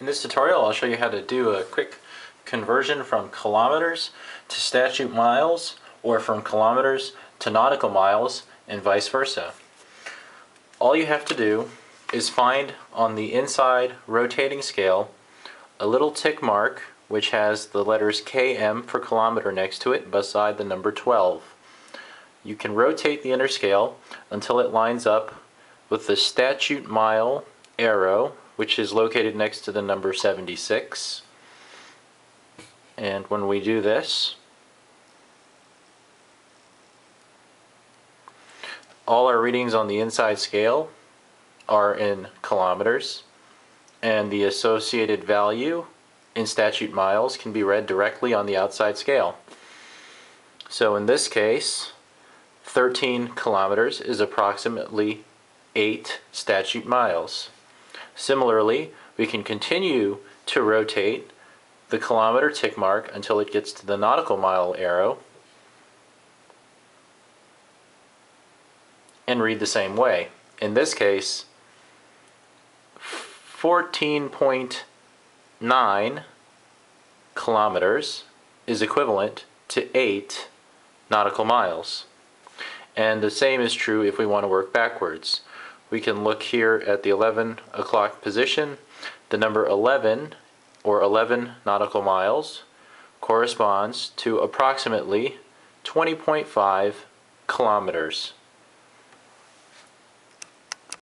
In this tutorial I'll show you how to do a quick conversion from kilometers to statute miles or from kilometers to nautical miles and vice versa. All you have to do is find on the inside rotating scale a little tick mark which has the letters km for kilometer next to it beside the number 12. You can rotate the inner scale until it lines up with the statute mile arrow which is located next to the number 76. And when we do this, all our readings on the inside scale are in kilometers, and the associated value in statute miles can be read directly on the outside scale. So in this case, 13 kilometers is approximately 8 statute miles. Similarly, we can continue to rotate the kilometer tick mark until it gets to the nautical mile arrow and read the same way. In this case, 14.9 kilometers is equivalent to 8 nautical miles. And the same is true if we want to work backwards we can look here at the 11 o'clock position. The number 11, or 11 nautical miles, corresponds to approximately 20.5 kilometers.